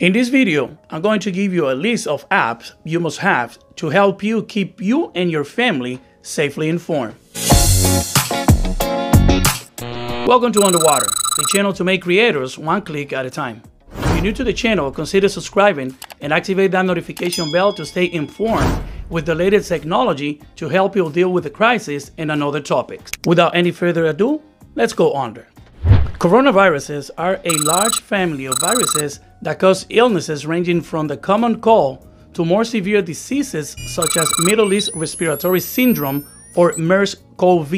In this video, I'm going to give you a list of apps you must have to help you keep you and your family safely informed. Welcome to Underwater, the channel to make creators one click at a time. If you're new to the channel, consider subscribing and activate that notification bell to stay informed with the latest technology to help you deal with the crisis and other topics. Without any further ado, let's go under. Coronaviruses are a large family of viruses that cause illnesses ranging from the common cold to more severe diseases such as Middle East Respiratory Syndrome or MERS-CoV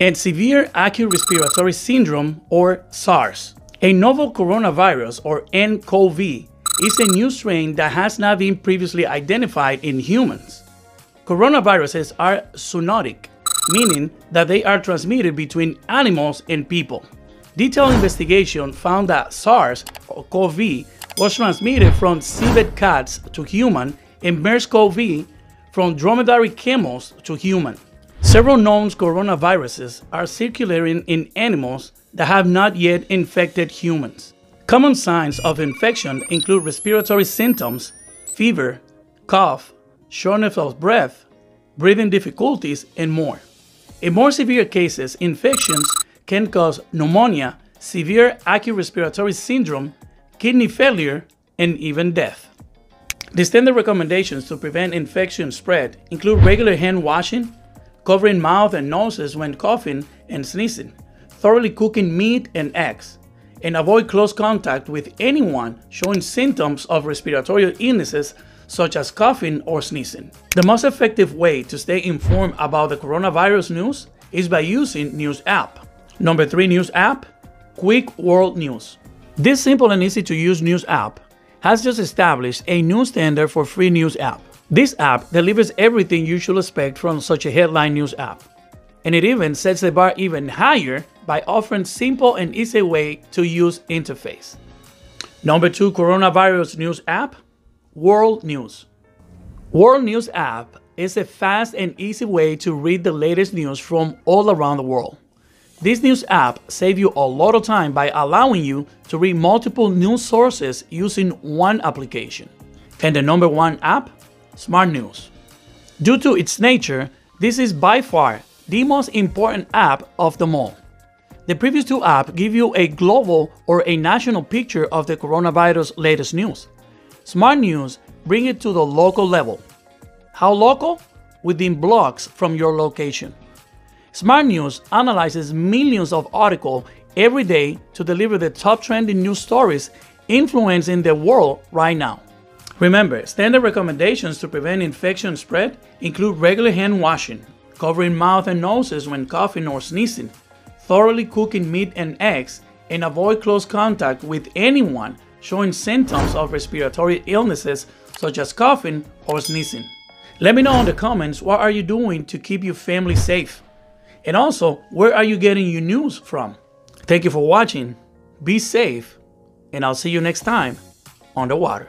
and severe acute respiratory syndrome or SARS. A novel coronavirus or nCoV is a new strain that has not been previously identified in humans. Coronaviruses are zoonotic, meaning that they are transmitted between animals and people. Detailed investigation found that SARS-CoV was transmitted from civet cats to human and MERS-CoV from dromedary camels to human. Several known coronaviruses are circulating in animals that have not yet infected humans. Common signs of infection include respiratory symptoms, fever, cough, shortness of breath, breathing difficulties, and more. In more severe cases, infections can cause pneumonia, severe acute respiratory syndrome, kidney failure, and even death. The standard recommendations to prevent infection spread include regular hand washing, covering mouth and noses when coughing and sneezing, thoroughly cooking meat and eggs, and avoid close contact with anyone showing symptoms of respiratory illnesses such as coughing or sneezing. The most effective way to stay informed about the coronavirus news is by using News app. Number 3 News app Quick World News. This simple and easy to use news app has just established a new standard for free news app. This app delivers everything you should expect from such a headline news app. And it even sets the bar even higher by offering simple and easy way to use interface. Number 2 coronavirus news app World News. World News app is a fast and easy way to read the latest news from all around the world. This news app saves you a lot of time by allowing you to read multiple news sources using one application. And the number one app? Smart News. Due to its nature, this is by far the most important app of them all. The previous two apps give you a global or a national picture of the coronavirus latest news. Smart News bring it to the local level. How local? Within blocks from your location. Smart News analyzes millions of articles every day to deliver the top trending news stories influencing the world right now. Remember, standard recommendations to prevent infection spread include regular hand washing, covering mouth and noses when coughing or sneezing, thoroughly cooking meat and eggs, and avoid close contact with anyone showing symptoms of respiratory illnesses such as coughing or sneezing. Let me know in the comments what are you doing to keep your family safe. And also, where are you getting your news from? Thank you for watching. Be safe, and I'll see you next time on the water.